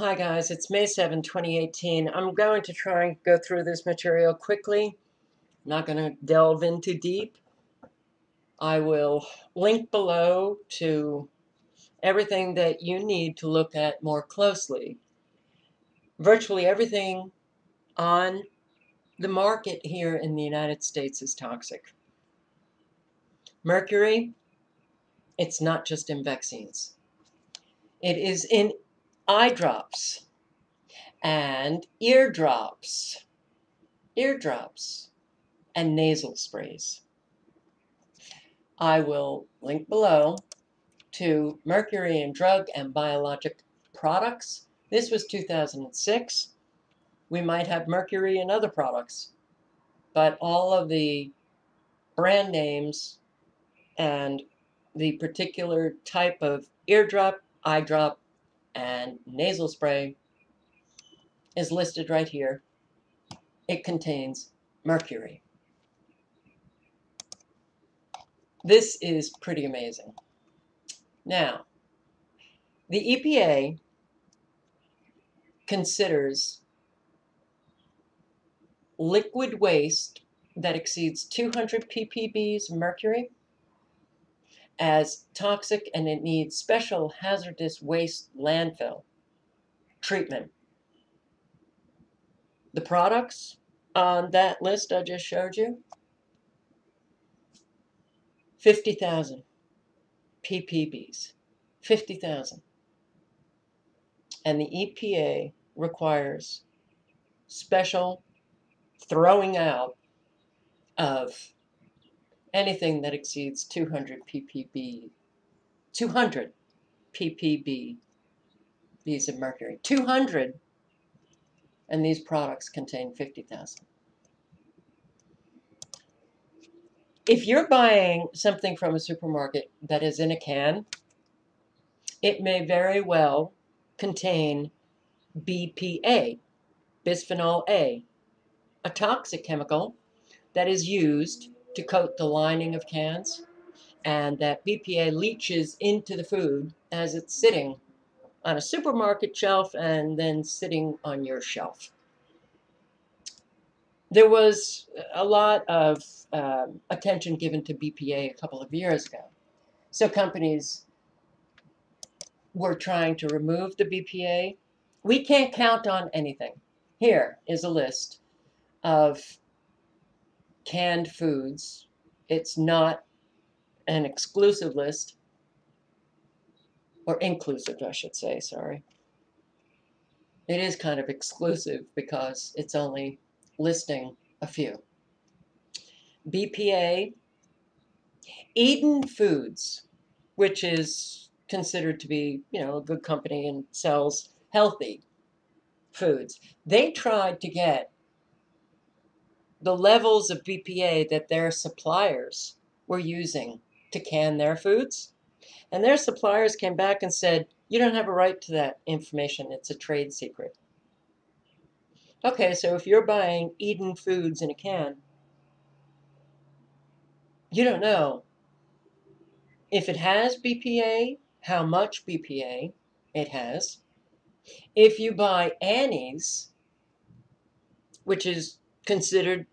Hi guys, it's May 7, 2018. I'm going to try and go through this material quickly. I'm not going to delve into deep. I will link below to everything that you need to look at more closely. Virtually everything on the market here in the United States is toxic. Mercury, it's not just in vaccines. It is in eye drops and eardrops, eardrops, and nasal sprays. I will link below to Mercury in Drug and Biologic Products. This was 2006. We might have mercury in other products, but all of the brand names and the particular type of eardrop, eye drop, and nasal spray is listed right here. It contains mercury. This is pretty amazing. Now, the EPA considers liquid waste that exceeds 200 ppbs mercury as toxic and it needs special hazardous waste landfill treatment. The products on that list I just showed you 50,000 ppbs. 50,000. And the EPA requires special throwing out of anything that exceeds 200 ppb, 200 ppb B's of mercury. 200 and these products contain 50,000. If you're buying something from a supermarket that is in a can, it may very well contain BPA, bisphenol A, a toxic chemical that is used to coat the lining of cans, and that BPA leaches into the food as it's sitting on a supermarket shelf and then sitting on your shelf. There was a lot of um, attention given to BPA a couple of years ago. So companies were trying to remove the BPA. We can't count on anything. Here is a list of canned foods. It's not an exclusive list, or inclusive, I should say, sorry. It is kind of exclusive because it's only listing a few. BPA, Eden Foods, which is considered to be, you know, a good company and sells healthy foods. They tried to get the levels of BPA that their suppliers were using to can their foods. And their suppliers came back and said, you don't have a right to that information. It's a trade secret. Okay, so if you're buying Eden Foods in a can, you don't know if it has BPA, how much BPA it has. If you buy Annie's, which is considered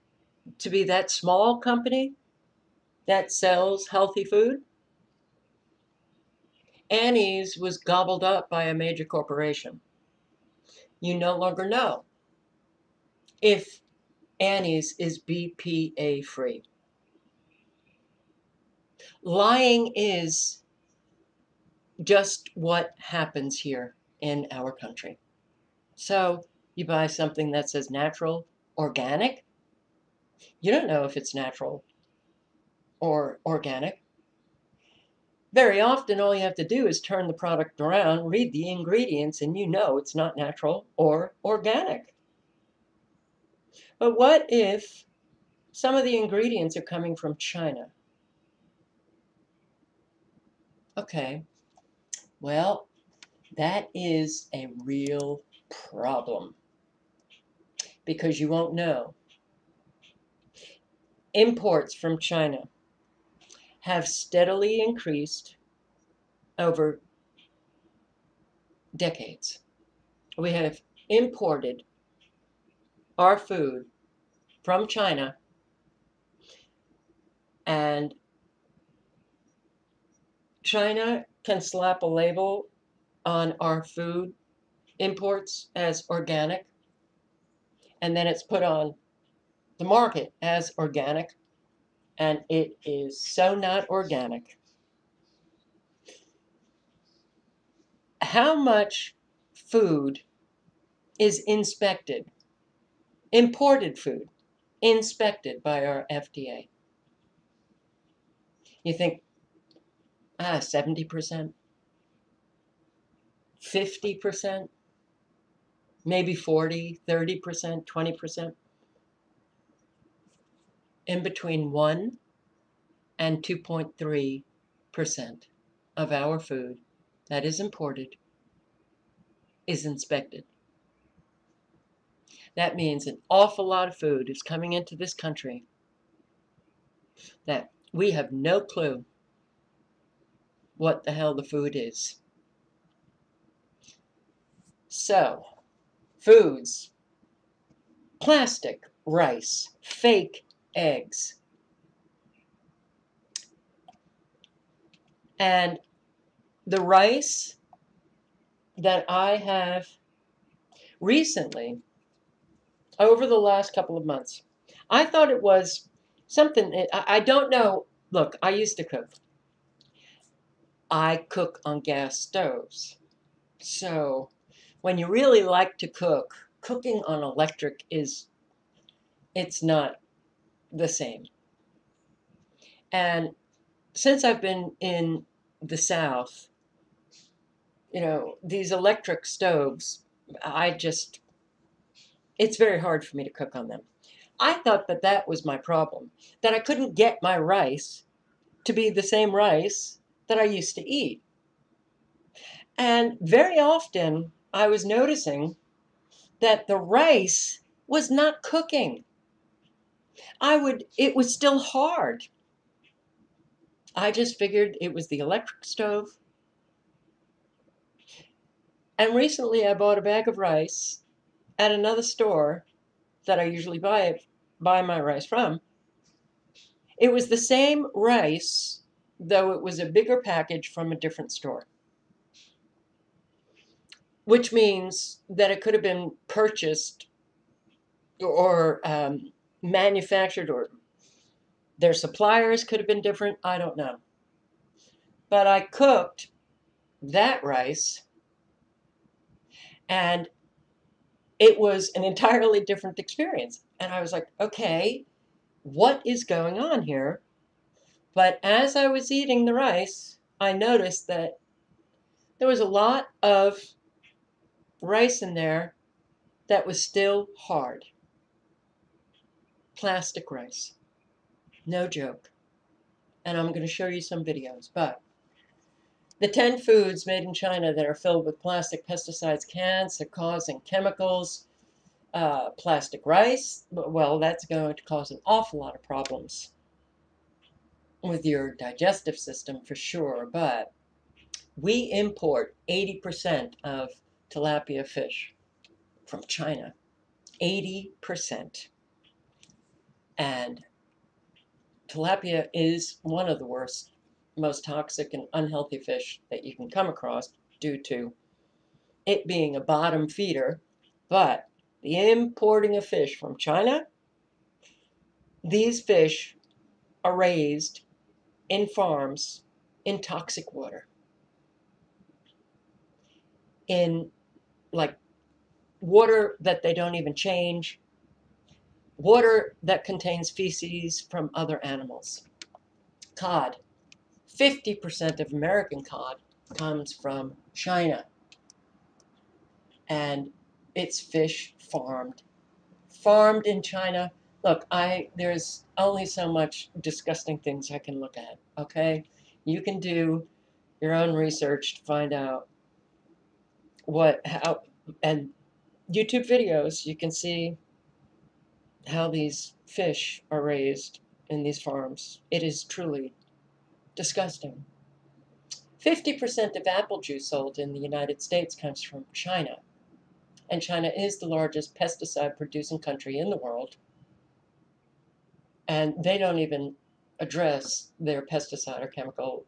to be that small company that sells healthy food. Annie's was gobbled up by a major corporation. You no longer know if Annie's is BPA free. Lying is just what happens here in our country. So you buy something that says natural, organic, you don't know if it's natural or organic. Very often, all you have to do is turn the product around, read the ingredients, and you know it's not natural or organic. But what if some of the ingredients are coming from China? Okay, well, that is a real problem because you won't know imports from China have steadily increased over decades. we have imported our food from China and China can slap a label on our food imports as organic and then it's put on the market as organic and it is so not organic. How much food is inspected, imported food, inspected by our FDA? You think, ah, 70%, 50%, maybe 40, 30%, 20%? In between 1 and 2.3% of our food that is imported is inspected. That means an awful lot of food is coming into this country that we have no clue what the hell the food is. So, foods, plastic, rice, fake eggs. And the rice that I have recently, over the last couple of months, I thought it was something, eh, I don't know. Look, I used to cook. I cook on gas stoves. So when you really like to cook, cooking on electric is, it's not the same. And since I've been in the South, you know, these electric stoves, I just, it's very hard for me to cook on them. I thought that that was my problem, that I couldn't get my rice to be the same rice that I used to eat. And very often I was noticing that the rice was not cooking. I would, it was still hard. I just figured it was the electric stove. And recently I bought a bag of rice at another store that I usually buy buy my rice from. It was the same rice, though it was a bigger package from a different store. Which means that it could have been purchased or um, manufactured or their suppliers could have been different. I don't know. But I cooked that rice and it was an entirely different experience. And I was like, okay, what is going on here? But as I was eating the rice, I noticed that there was a lot of rice in there that was still hard. Plastic rice. No joke. And I'm going to show you some videos. But the 10 foods made in China that are filled with plastic pesticides, cancer causing chemicals, uh, plastic rice, well, that's going to cause an awful lot of problems with your digestive system for sure. But we import 80% of tilapia fish from China. 80%. And tilapia is one of the worst, most toxic and unhealthy fish that you can come across due to it being a bottom feeder. But the importing of fish from China, these fish are raised in farms in toxic water. In like water that they don't even change, water that contains feces from other animals. Cod. 50% of American cod comes from China. And it's fish farmed. Farmed in China. Look, I there's only so much disgusting things I can look at, okay? You can do your own research to find out what how and YouTube videos you can see how these fish are raised in these farms. It is truly disgusting. 50% of apple juice sold in the United States comes from China. and China is the largest pesticide producing country in the world. And they don't even address their pesticide or chemical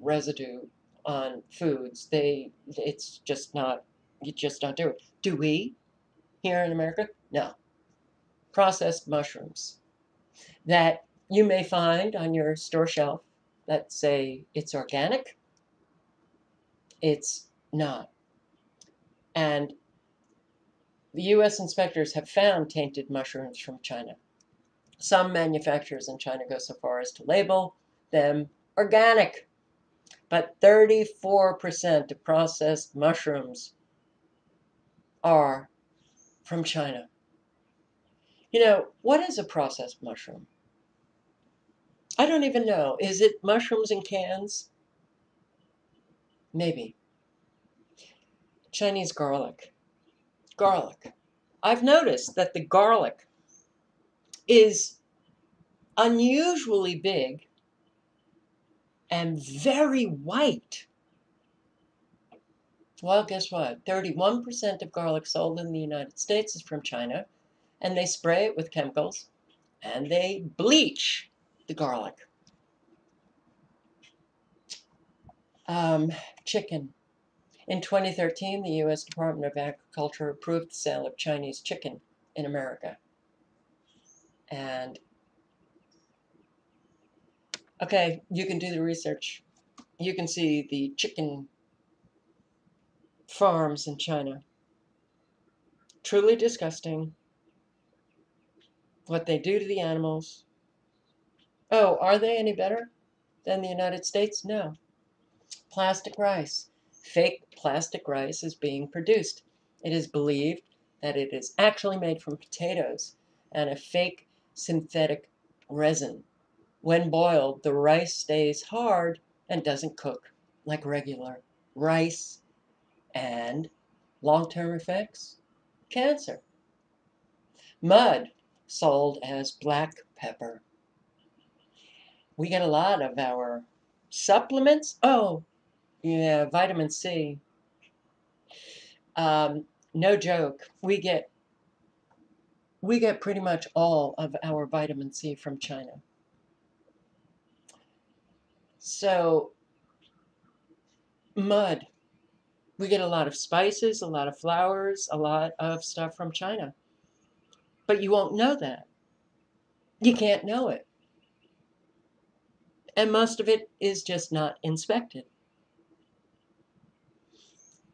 residue on foods. They it's just not you just don't do it. Do we here in America? No. Processed mushrooms that you may find on your store shelf that say it's organic. It's not. And the US inspectors have found tainted mushrooms from China. Some manufacturers in China go so far as to label them organic. But 34% of processed mushrooms are from China. You know, what is a processed mushroom? I don't even know. Is it mushrooms in cans? Maybe. Chinese garlic. Garlic. I've noticed that the garlic is unusually big and very white. Well, guess what? 31% of garlic sold in the United States is from China, and they spray it with chemicals and they bleach the garlic. Um, chicken. In 2013, the U.S. Department of Agriculture approved the sale of Chinese chicken in America. And, okay, you can do the research. You can see the chicken farms in China. Truly disgusting. What they do to the animals. Oh, are they any better than the United States? No. Plastic rice. Fake plastic rice is being produced. It is believed that it is actually made from potatoes and a fake synthetic resin. When boiled, the rice stays hard and doesn't cook like regular rice and long-term effects, cancer. Mud, sold as black pepper. We get a lot of our supplements. Oh, yeah, vitamin C. Um, no joke. We get we get pretty much all of our vitamin C from China. So, mud. We get a lot of spices, a lot of flowers, a lot of stuff from China. But you won't know that. You can't know it. And most of it is just not inspected.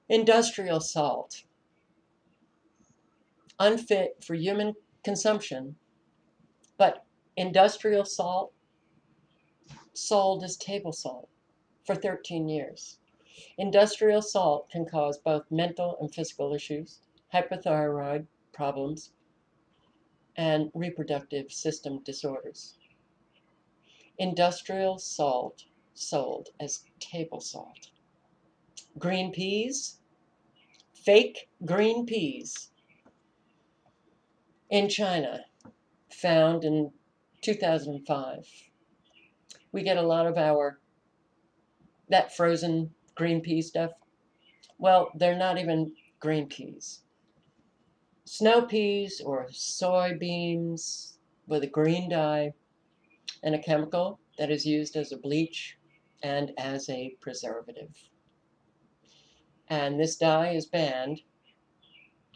Industrial salt. Unfit for human consumption, but industrial salt sold as table salt for 13 years. Industrial salt can cause both mental and physical issues, hypothyroid problems, and reproductive system disorders. Industrial salt sold as table salt. Green peas, fake green peas in China, found in 2005. We get a lot of our, that frozen green pea stuff. Well, they're not even green peas. Snow peas or soybeans with a green dye and a chemical that is used as a bleach and as a preservative. And this dye is banned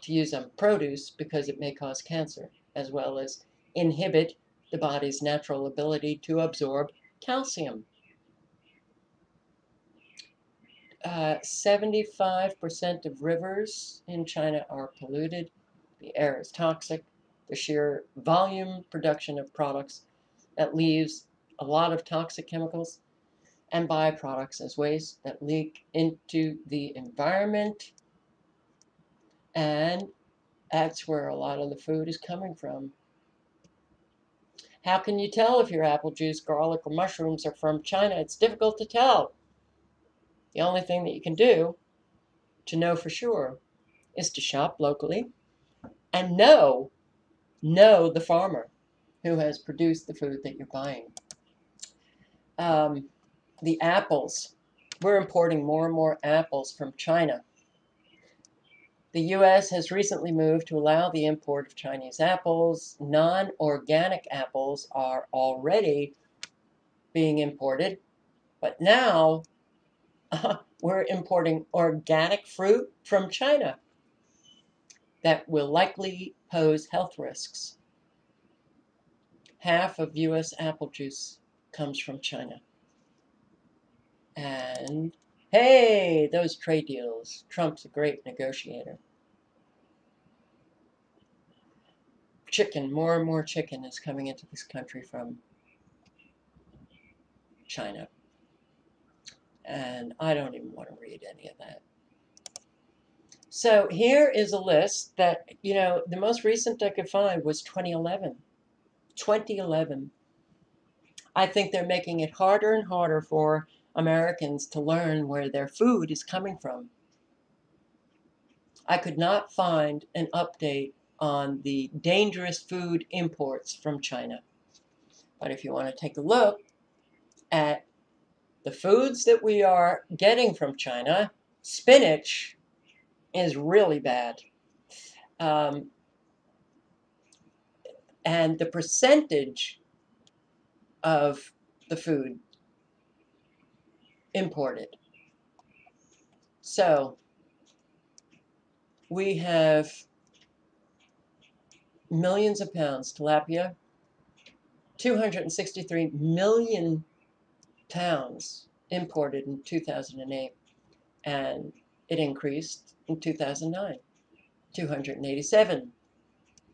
to use on produce because it may cause cancer, as well as inhibit the body's natural ability to absorb calcium. 75% uh, of rivers in China are polluted. The air is toxic. The sheer volume production of products that leaves a lot of toxic chemicals and byproducts as waste that leak into the environment. And that's where a lot of the food is coming from. How can you tell if your apple juice, garlic, or mushrooms are from China? It's difficult to tell. The only thing that you can do to know for sure is to shop locally and know, know the farmer who has produced the food that you're buying. Um, the apples. We're importing more and more apples from China. The US has recently moved to allow the import of Chinese apples. Non organic apples are already being imported, but now uh, we're importing organic fruit from China that will likely pose health risks. Half of US apple juice comes from China. And hey, those trade deals. Trump's a great negotiator. Chicken, more and more chicken is coming into this country from China. And I don't even want to read any of that. So here is a list that, you know, the most recent I could find was 2011. 2011. I think they're making it harder and harder for Americans to learn where their food is coming from. I could not find an update on the dangerous food imports from China. But if you want to take a look at the foods that we are getting from China, spinach is really bad. Um, and the percentage of the food imported. So we have millions of pounds tilapia, 263 million pounds imported in 2008, and it increased in 2009, 287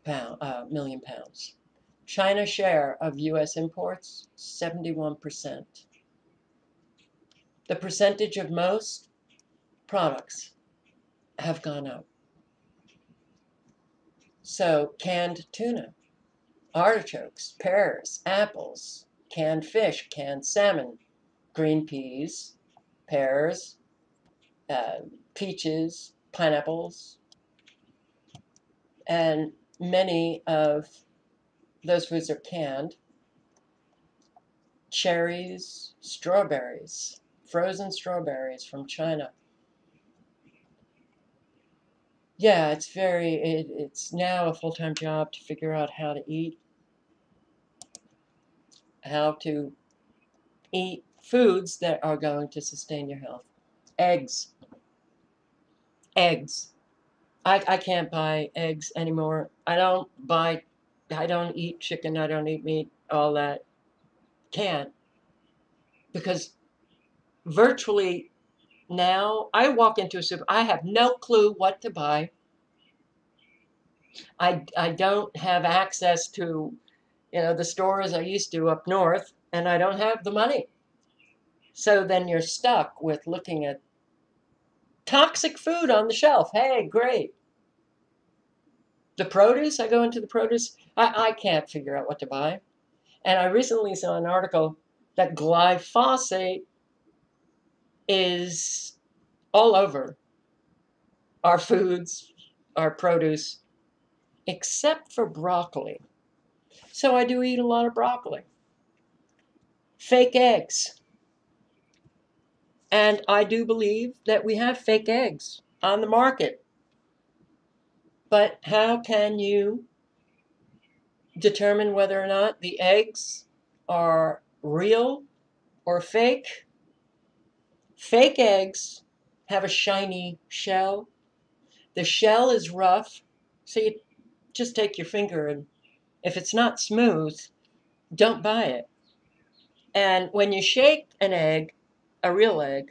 pound, uh, million pounds. China share of U.S. imports, 71% the percentage of most products have gone up. So, canned tuna, artichokes, pears, apples, canned fish, canned salmon, green peas, pears, uh, peaches, pineapples, and many of those foods are canned. Cherries, strawberries, frozen strawberries from China. Yeah, it's very, it, it's now a full-time job to figure out how to eat, how to eat foods that are going to sustain your health. Eggs. Eggs. I, I can't buy eggs anymore. I don't buy, I don't eat chicken, I don't eat meat, all that. Can't. Because virtually now I walk into a super I have no clue what to buy. I I don't have access to you know the stores I used to up north and I don't have the money. So then you're stuck with looking at toxic food on the shelf. Hey, great. The produce, I go into the produce, I, I can't figure out what to buy. And I recently saw an article that glyphosate is all over our foods, our produce, except for broccoli. So I do eat a lot of broccoli. Fake eggs. And I do believe that we have fake eggs on the market. But how can you determine whether or not the eggs are real or fake? Fake eggs have a shiny shell. The shell is rough, so you just take your finger and if it's not smooth, don't buy it. And when you shake an egg, a real egg,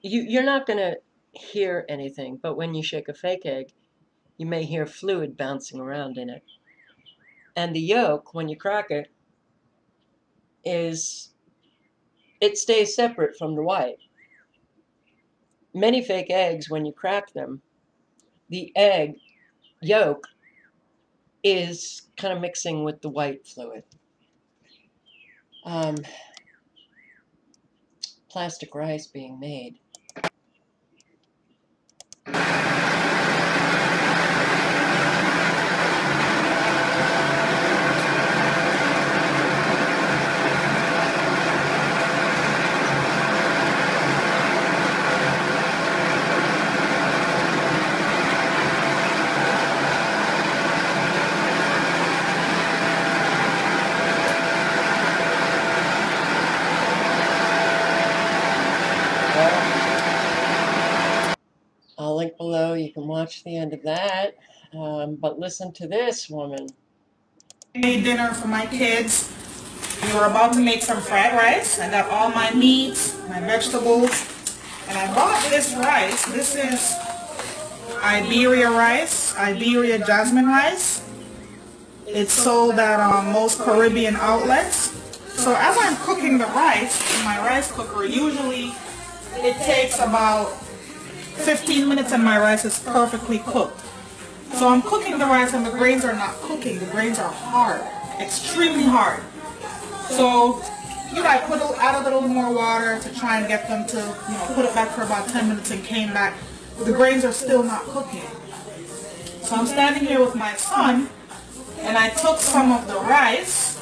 you, you're not going to hear anything, but when you shake a fake egg, you may hear fluid bouncing around in it. And the yolk, when you crack it, is it stays separate from the white. Many fake eggs, when you crack them, the egg yolk is kind of mixing with the white fluid. Um, plastic rice being made. can watch the end of that. Um, but listen to this woman. I made dinner for my kids. We were about to make some fried rice. I got all my meats, my vegetables, and I bought this rice. This is Iberia rice, Iberia jasmine rice. It's sold at um, most Caribbean outlets. So as I'm cooking the rice in my rice cooker, usually it takes about 15 minutes and my rice is perfectly cooked. So I'm cooking the rice and the grains are not cooking. The grains are hard, extremely hard. So, you I put a, add a little more water to try and get them to, you know, put it back for about 10 minutes and came back. The grains are still not cooking. So I'm standing here with my son and I took some of the rice.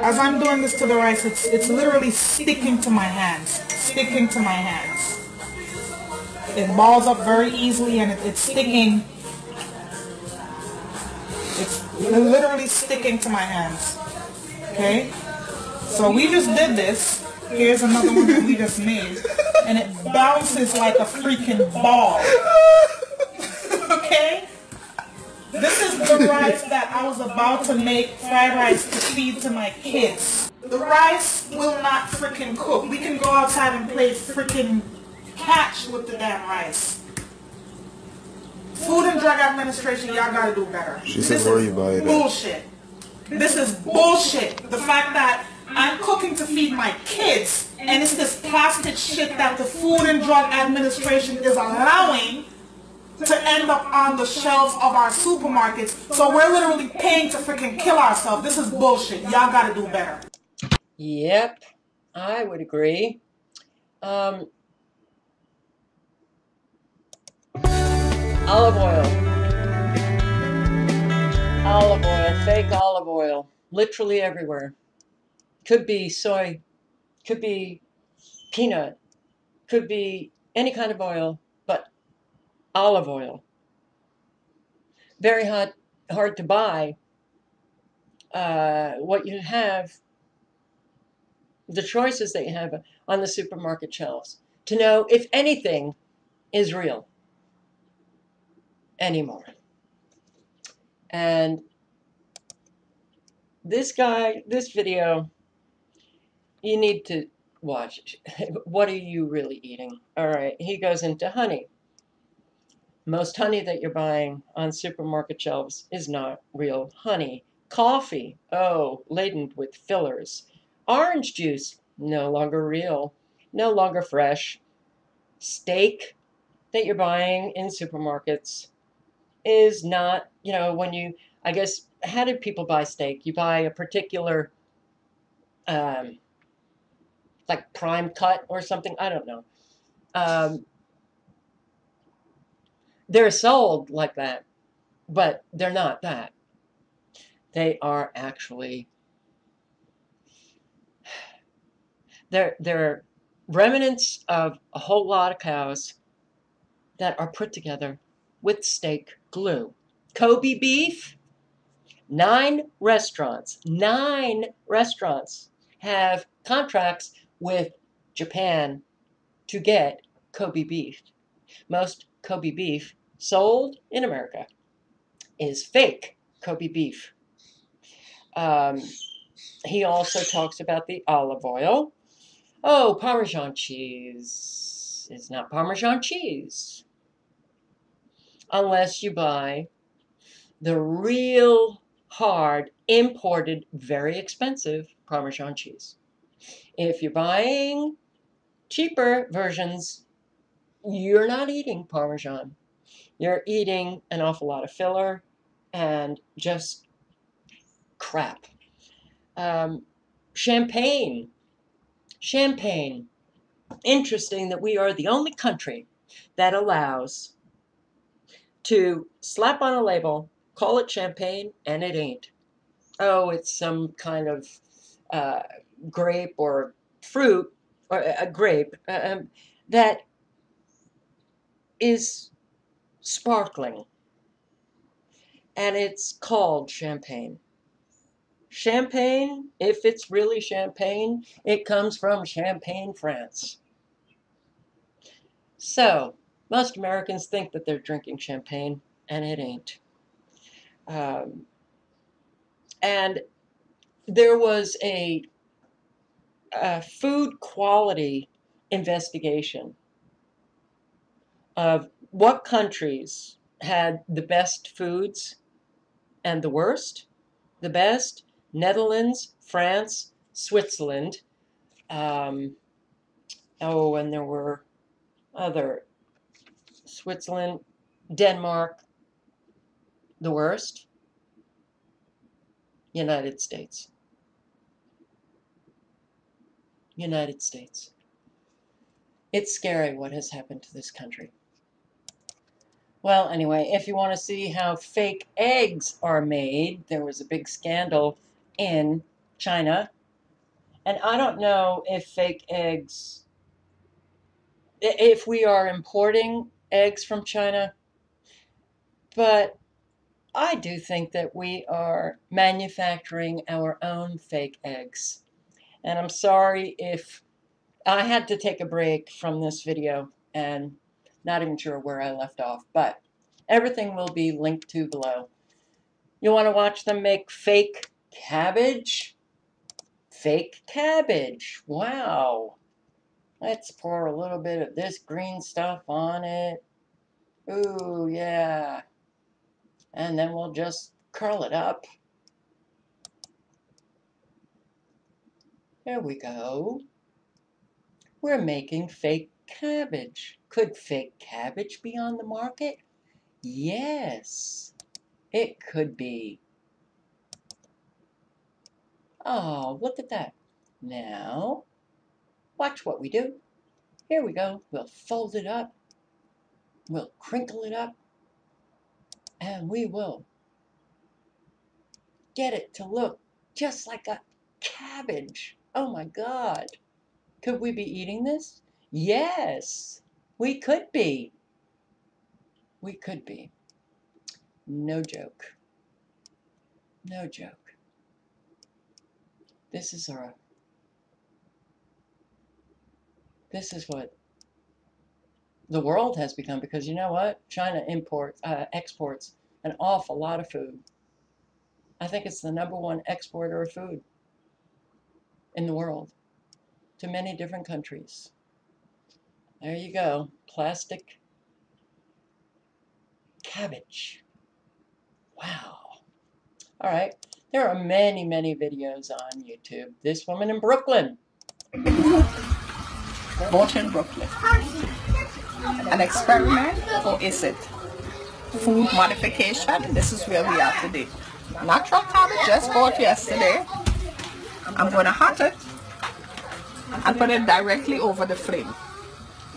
As I'm doing this to the rice, it's, it's literally sticking to my hands, sticking to my hands. It balls up very easily and it, it's sticking literally sticking to my hands. Okay? So we just did this. Here's another one that we just made. And it bounces like a freaking ball. okay? This is the rice that I was about to make fried rice to feed to my kids. The rice will not freaking cook. We can go outside and play freaking catch with the damn rice. Food and Drug Administration, y'all gotta do better. She said, This "Where is you buy it? Bullshit. This is bullshit. The fact that I'm cooking to feed my kids, and it's this plastic shit that the Food and Drug Administration is allowing to end up on the shelves of our supermarkets. So we're literally paying to freaking kill ourselves. This is bullshit. Y'all gotta do better. Yep, I would agree. Um, olive oil. Olive oil, fake olive oil, literally everywhere. Could be soy, could be peanut, could be any kind of oil, but olive oil. Very hard, hard to buy. Uh, what you have the choices that you have on the supermarket shelves to know if anything is real anymore. And this guy, this video, you need to watch. What are you really eating? All right, he goes into honey. Most honey that you're buying on supermarket shelves is not real honey. Coffee, oh, laden with fillers. Orange juice, no longer real, no longer fresh. Steak that you're buying in supermarkets is not, you know, when you, I guess, how do people buy steak? You buy a particular, um, like prime cut or something, I don't know. Um, they're sold like that, but they're not that. They are actually they're they're remnants of a whole lot of cows that are put together with steak glue. Kobe beef, nine restaurants, nine restaurants have contracts with Japan to get Kobe beef. Most Kobe beef sold in America is fake Kobe beef. Um, he also talks about the olive oil. Oh, Parmesan cheese is not Parmesan cheese unless you buy the real hard, imported, very expensive Parmesan cheese. If you're buying cheaper versions, you're not eating Parmesan. You're eating an awful lot of filler and just crap. Um, champagne. Champagne. Interesting that we are the only country that allows to slap on a label, call it champagne, and it ain't. Oh, it's some kind of uh, grape or fruit, or a grape, um, that is sparkling. And it's called champagne. Champagne, if it's really champagne, it comes from Champagne, France. So, Most Americans think that they're drinking champagne, and it ain't. Um, and there was a, a food quality investigation of what countries had the best foods and the worst. The best Netherlands, France, Switzerland. Um, oh, and there were other Switzerland, Denmark. The worst United States. United States. It's scary what has happened to this country. Well, anyway, if you want to see how fake eggs are made, there was a big scandal in China. And I don't know if fake eggs, if we are importing eggs from China, but I do think that we are manufacturing our own fake eggs. And I'm sorry if I had to take a break from this video and not even sure where I left off, but everything will be linked to below. You want to watch them make fake cabbage? Fake cabbage. Wow. Let's pour a little bit of this green stuff on it. Ooh, yeah. And then we'll just curl it up. There we go. We're making fake cabbage. Could fake cabbage be on the market? Yes, it could be. Oh, look at that. Now, watch what we do. Here we go. We'll fold it up. We'll crinkle it up. And we will get it to look just like a cabbage. Oh my God. Could we be eating this? Yes, we could be. We could be. No joke. No joke. This is our. This is what the world has become because you know what? China imports, uh, exports an awful lot of food. I think it's the number one exporter of food in the world to many different countries. There you go. Plastic cabbage. Wow. All right. There are many, many videos on YouTube. This woman in Brooklyn. Bought in Brooklyn. An experiment or is it food modification? This is where we are today. Natural cabbage just bought yesterday. I'm going to hot it and put it directly over the flame.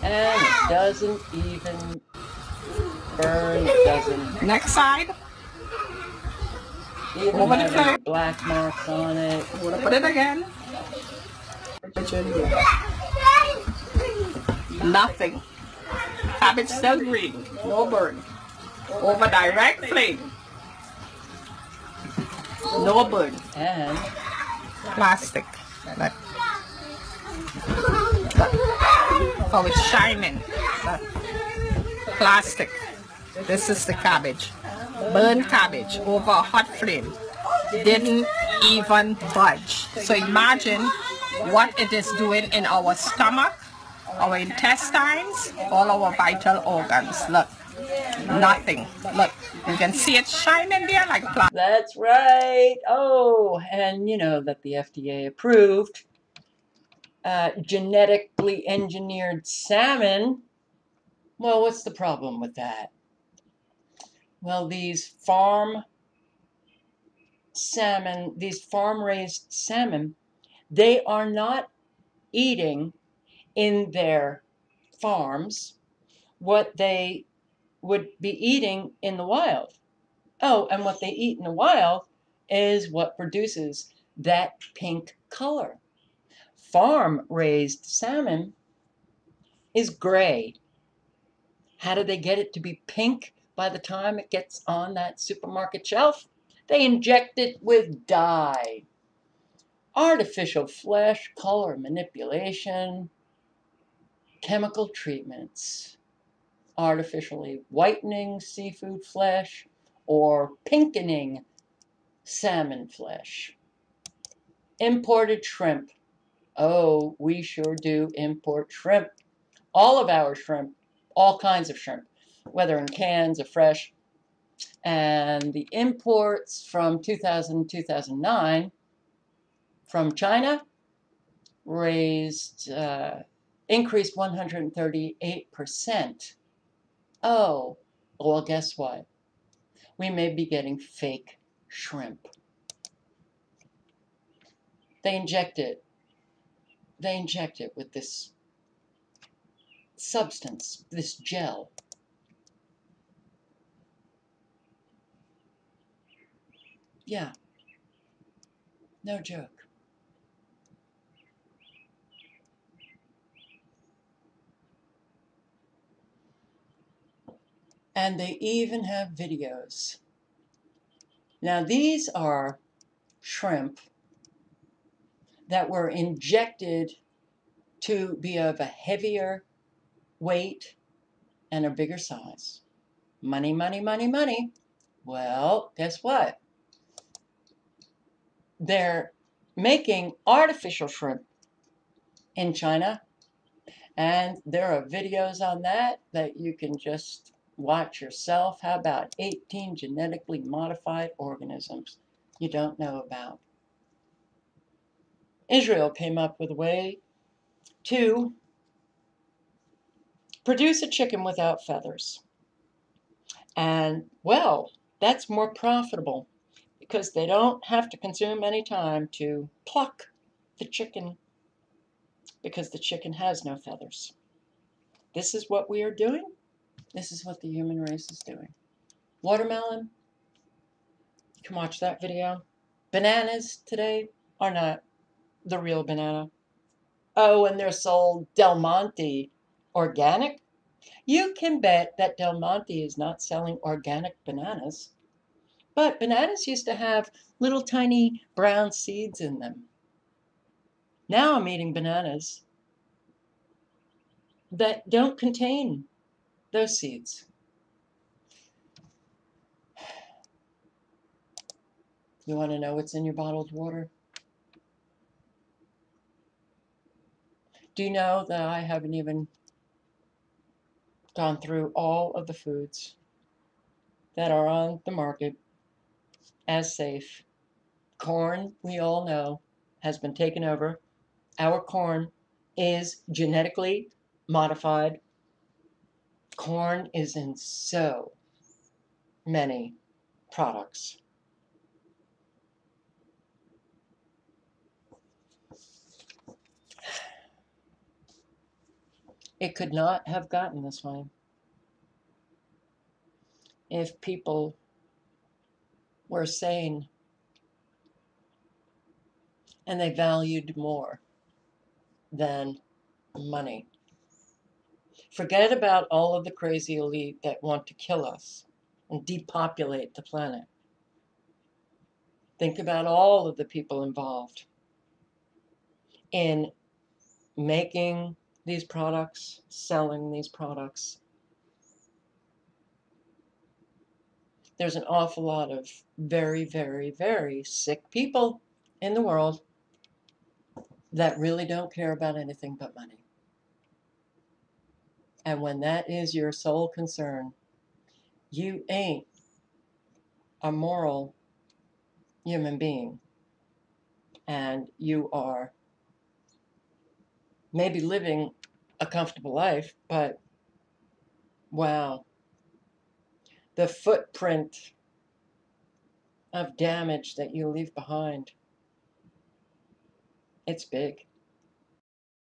And it doesn't even burn, it doesn't Next side, even Over the flame. black marks on it. I'm going to put it again. Nothing. Cabbage still green, no burn. Over direct flame. No burn. And Plastic. Look. Oh, it's shining. Look. Plastic. This is the cabbage. Burnt cabbage over a hot flame. Didn't even budge. So imagine what it is doing in our stomach, our intestines, all our vital organs. Look. Nothing. Look. You can see it shining there like plastic. that's right. Oh, and you know that the FDA approved uh, genetically engineered salmon. Well, what's the problem with that? Well, these farm salmon, these farm raised salmon, they are not eating in their farms what they would be eating in the wild. Oh, and what they eat in the wild is what produces that pink color. Farm raised salmon is gray. How do they get it to be pink by the time it gets on that supermarket shelf? They inject it with dye. Artificial flesh, color manipulation, chemical treatments. artificially whitening seafood flesh or pinkening salmon flesh. Imported shrimp. Oh, we sure do import shrimp. All of our shrimp, all kinds of shrimp, whether in cans or fresh. And the imports from 2000 2009 from China raised, uh, increased 138%. Oh, well, guess what? We may be getting fake shrimp. They inject it. They inject it with this substance, this gel. Yeah. No joke. And they even have videos. Now, these are shrimp that were injected to be of a heavier weight and a bigger size. Money, money, money, money. Well, guess what? They're making artificial shrimp in China, and there are videos on that that you can just watch yourself. How about 18 genetically modified organisms you don't know about? Israel came up with a way to produce a chicken without feathers. And, well, that's more profitable because they don't have to consume any time to pluck the chicken because the chicken has no feathers. This is what we are doing. This is what the human race is doing. Watermelon, you can watch that video. Bananas today are not the real banana. Oh, and they're sold Del Monte organic. You can bet that Del Monte is not selling organic bananas. But bananas used to have little tiny brown seeds in them. Now I'm eating bananas that don't contain those seeds. You want to know what's in your bottled water? Do you know that I haven't even gone through all of the foods that are on the market as safe? Corn, we all know, has been taken over. Our corn is genetically modified. Corn is in so many products. It could not have gotten this way if people were sane and they valued more than money. Forget about all of the crazy elite that want to kill us and depopulate the planet. Think about all of the people involved in making these products, selling these products. There's an awful lot of very, very, very sick people in the world that really don't care about anything but money. And when that is your sole concern, you ain't a moral human being. And you are maybe living a comfortable life, but wow, the footprint of damage that you leave behind, it's big.